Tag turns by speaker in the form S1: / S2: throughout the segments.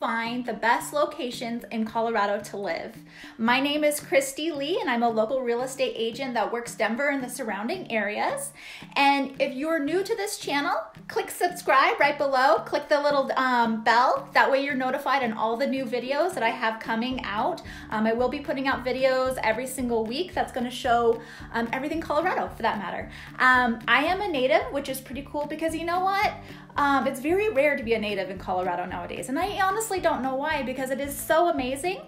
S1: find the best locations in Colorado to live. My name is Kristy Lee and I'm a local real estate agent that works Denver and the surrounding areas. And if you're new to this channel, click subscribe right below, click the little um, bell, that way you're notified on all the new videos that I have coming out. Um, I will be putting out videos every single week that's gonna show um, everything Colorado for that matter. Um, I am a native, which is pretty cool because you know what? Um, it's very rare to be a native in Colorado nowadays, and I honestly don't know why because it is so amazing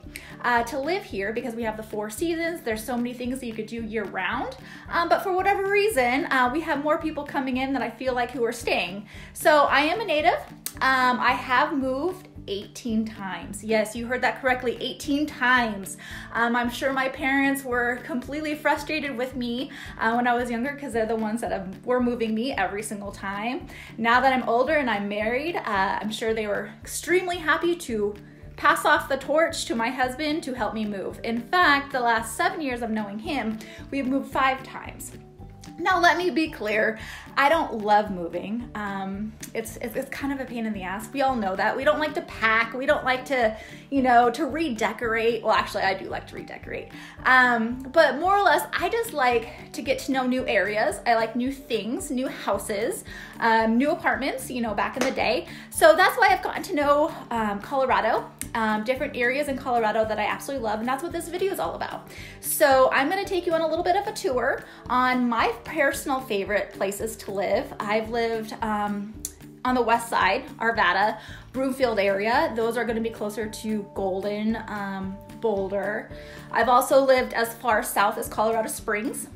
S1: uh, to live here because we have the four seasons. There's so many things that you could do year round, um, but for whatever reason, uh, we have more people coming in that I feel like who are staying. So I am a native. Um, I have moved 18 times. Yes, you heard that correctly, 18 times. Um, I'm sure my parents were completely frustrated with me uh, when I was younger because they're the ones that were moving me every single time. Now that I'm older and I'm married, uh, I'm sure they were extremely happy to pass off the torch to my husband to help me move. In fact, the last seven years of knowing him, we've moved five times. Now, let me be clear. I don't love moving. Um, it's, it's, it's kind of a pain in the ass. We all know that. We don't like to pack. We don't like to, you know, to redecorate. Well, actually, I do like to redecorate. Um, but more or less, I just like to get to know new areas. I like new things, new houses, um, new apartments. You know, back in the day. So that's why I've gotten to know um, Colorado um, different areas in Colorado that I absolutely love, and that's what this video is all about. So I'm gonna take you on a little bit of a tour on my personal favorite places to live. I've lived um, on the west side, Arvada, Broomfield area. Those are gonna be closer to Golden, um, Boulder. I've also lived as far south as Colorado Springs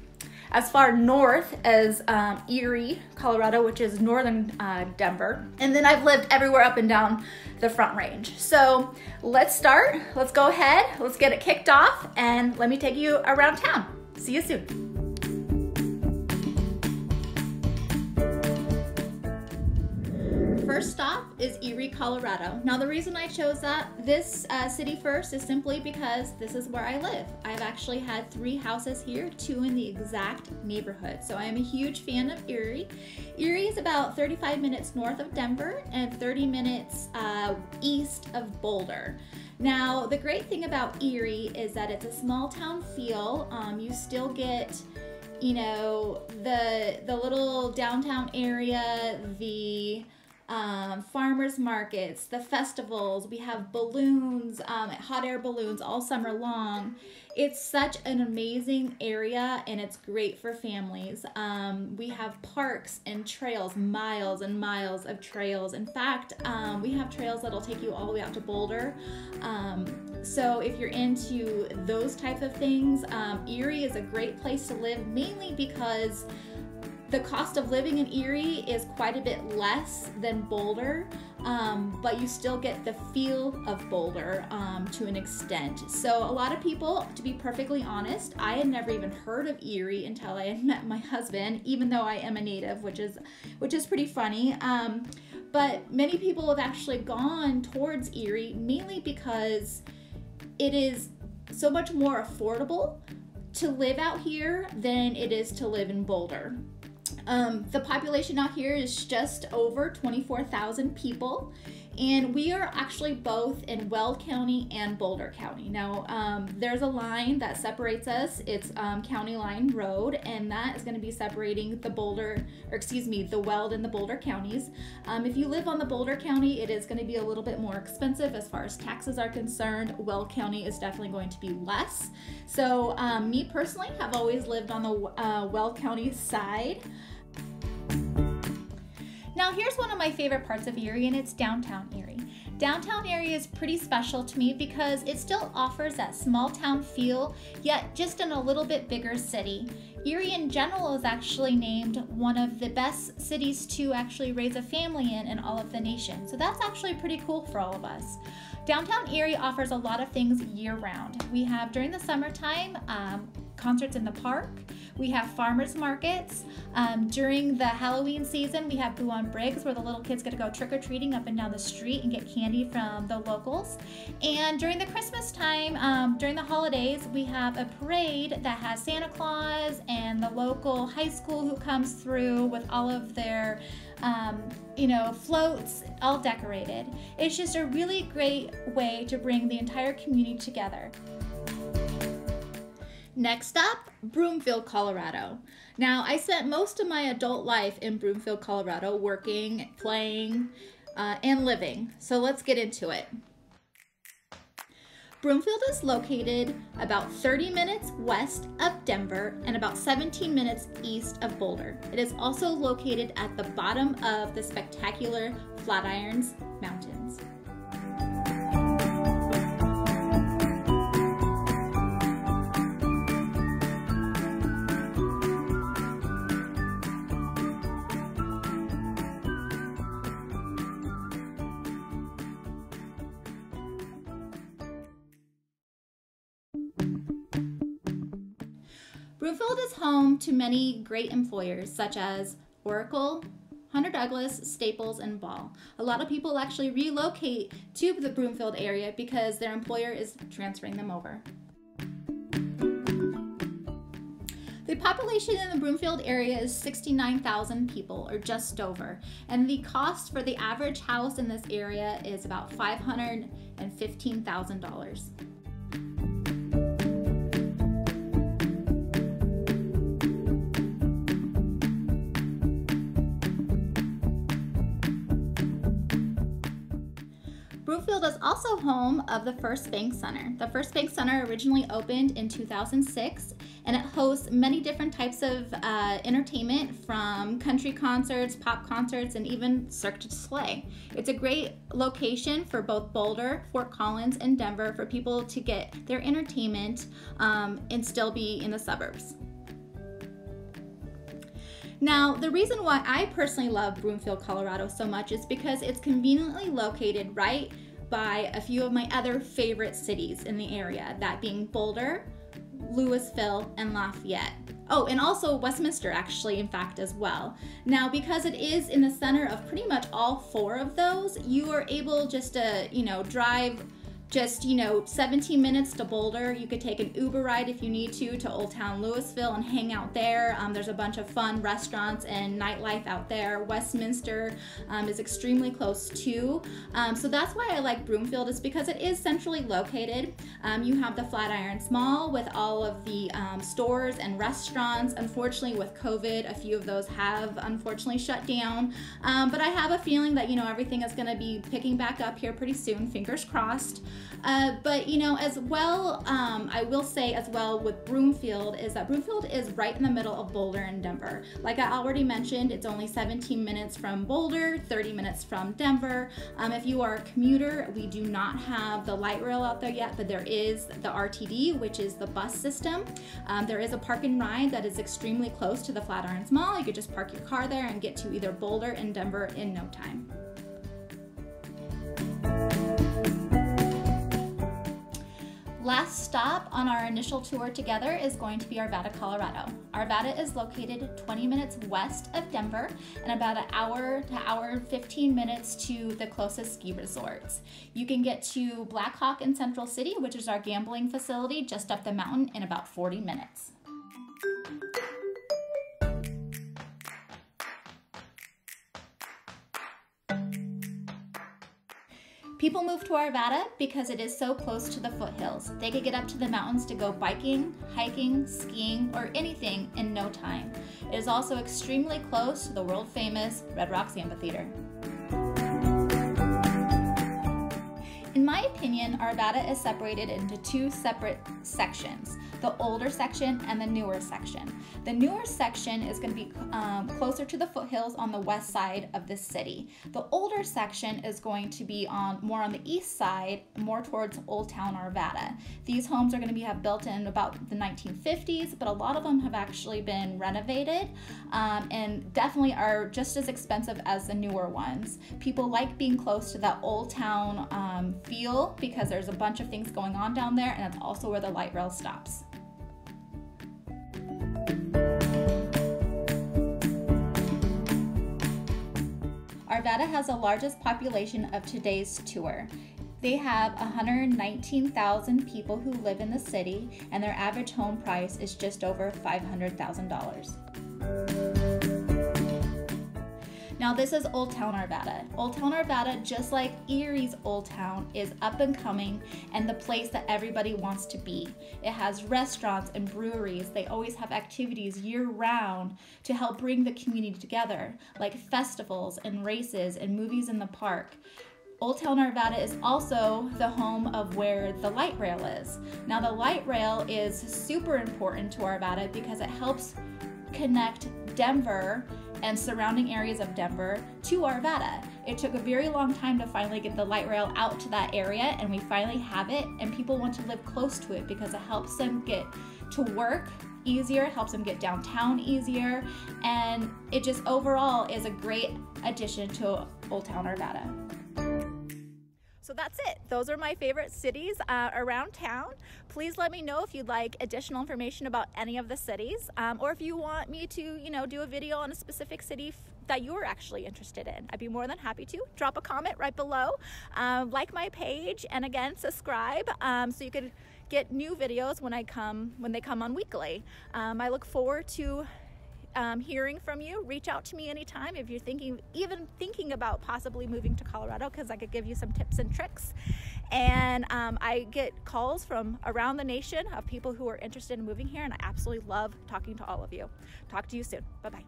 S1: as far north as um, Erie, Colorado, which is northern uh, Denver. And then I've lived everywhere up and down the front range. So let's start. Let's go ahead. Let's get it kicked off and let me take you around town. See you soon. First stop is Erie, Colorado. Now, the reason I chose that this uh, city first is simply because this is where I live. I've actually had three houses here, two in the exact neighborhood. So I am a huge fan of Erie. Erie is about 35 minutes north of Denver and 30 minutes uh, east of Boulder. Now, the great thing about Erie is that it's a small town feel. Um, you still get you know the the little downtown area the um, farmers markets, the festivals. We have balloons, um, hot air balloons all summer long. It's such an amazing area and it's great for families. Um, we have parks and trails, miles and miles of trails. In fact, um, we have trails that'll take you all the way out to Boulder. Um, so if you're into those type of things, um, Erie is a great place to live mainly because the cost of living in Erie is quite a bit less than Boulder, um, but you still get the feel of Boulder um, to an extent. So, a lot of people, to be perfectly honest, I had never even heard of Erie until I had met my husband, even though I am a native, which is which is pretty funny. Um, but many people have actually gone towards Erie mainly because it is so much more affordable to live out here than it is to live in Boulder. Um, the population out here is just over 24,000 people, and we are actually both in Weld County and Boulder County. Now, um, there's a line that separates us. It's um, County Line Road, and that is going to be separating the Boulder, or excuse me, the Weld and the Boulder counties. Um, if you live on the Boulder County, it is going to be a little bit more expensive as far as taxes are concerned. Weld County is definitely going to be less. So, um, me personally have always lived on the uh, Weld County side. My favorite parts of Erie and it's downtown Erie. Downtown Erie is pretty special to me because it still offers that small town feel, yet just in a little bit bigger city. Erie in general is actually named one of the best cities to actually raise a family in in all of the nation. So that's actually pretty cool for all of us. Downtown Erie offers a lot of things year round. We have during the summertime um, concerts in the park. We have farmers markets. Um, during the Halloween season, we have Boo on Briggs, where the little kids get to go trick or treating up and down the street and get candy from the locals. And during the Christmas time, um, during the holidays, we have a parade that has Santa Claus and the local high school who comes through with all of their um, you know, floats all decorated. It's just a really great way to bring the entire community together. Next up, Broomfield, Colorado. Now, I spent most of my adult life in Broomfield, Colorado, working, playing, uh, and living. So let's get into it. Broomfield is located about 30 minutes west of Denver and about 17 minutes east of Boulder. It is also located at the bottom of the spectacular Flatirons Mountains. Broomfield is home to many great employers such as Oracle, Hunter Douglas, Staples, and Ball. A lot of people actually relocate to the Broomfield area because their employer is transferring them over. The population in the Broomfield area is 69,000 people, or just over, and the cost for the average house in this area is about $515,000. Broomfield is also home of the First Bank Center. The First Bank Center originally opened in 2006 and it hosts many different types of uh, entertainment from country concerts, pop concerts, and even Cirque du Soleil. It's a great location for both Boulder, Fort Collins, and Denver for people to get their entertainment um, and still be in the suburbs. Now, the reason why I personally love Broomfield, Colorado so much is because it's conveniently located right by a few of my other favorite cities in the area, that being Boulder, Louisville, and Lafayette. Oh, and also Westminster, actually, in fact, as well. Now, because it is in the center of pretty much all four of those, you are able just to, you know, drive just, you know, 17 minutes to Boulder. You could take an Uber ride if you need to to Old Town Louisville and hang out there. Um, there's a bunch of fun restaurants and nightlife out there. Westminster um, is extremely close too. Um, so that's why I like Broomfield is because it is centrally located. Um, you have the Flatiron Mall with all of the um, stores and restaurants. Unfortunately, with COVID, a few of those have unfortunately shut down. Um, but I have a feeling that, you know, everything is going to be picking back up here pretty soon. Fingers crossed. Uh, but you know, as well, um, I will say as well with Broomfield is that Broomfield is right in the middle of Boulder and Denver. Like I already mentioned, it's only 17 minutes from Boulder, 30 minutes from Denver. Um, if you are a commuter, we do not have the light rail out there yet, but there is the RTD, which is the bus system. Um, there is a park and ride that is extremely close to the Flatirons Mall. You could just park your car there and get to either Boulder and Denver in no time. Last stop on our initial tour together is going to be Arvada, Colorado. Arvada is located 20 minutes west of Denver and about an hour to hour 15 minutes to the closest ski resorts. You can get to Blackhawk in Central City, which is our gambling facility just up the mountain in about 40 minutes. People move to Arvada because it is so close to the foothills. They could get up to the mountains to go biking, hiking, skiing, or anything in no time. It is also extremely close to the world famous Red Rocks Amphitheater. Opinion, Arvada is separated into two separate sections the older section and the newer section. The newer section is going to be um, closer to the foothills on the west side of the city. The older section is going to be on more on the east side, more towards Old Town Arvada. These homes are going to be have built in about the 1950s, but a lot of them have actually been renovated um, and definitely are just as expensive as the newer ones. People like being close to that Old Town um, feel because there's a bunch of things going on down there and that's also where the light rail stops. Arvada has the largest population of today's tour. They have 119,000 people who live in the city, and their average home price is just over $500,000. Now this is Old Town Arvada. Old Town Arvada, just like Erie's Old Town, is up and coming and the place that everybody wants to be. It has restaurants and breweries. They always have activities year round to help bring the community together, like festivals and races and movies in the park. Old Town Arvada is also the home of where the light rail is. Now the light rail is super important to Arvada because it helps connect Denver and surrounding areas of Denver to Arvada. It took a very long time to finally get the light rail out to that area, and we finally have it, and people want to live close to it because it helps them get to work easier, helps them get downtown easier, and it just overall is a great addition to Old Town Arvada. So that's it. Those are my favorite cities uh, around town. Please let me know if you'd like additional information about any of the cities um, or if you want me to, you know, do a video on a specific city that you're actually interested in. I'd be more than happy to. Drop a comment right below, um, like my page, and again, subscribe um, so you could get new videos when I come when they come on weekly. Um, I look forward to um, hearing from you. Reach out to me anytime if you're thinking, even thinking about possibly moving to Colorado, because I could give you some tips and tricks. And um, I get calls from around the nation of people who are interested in moving here, and I absolutely love talking to all of you. Talk to you soon. Bye bye.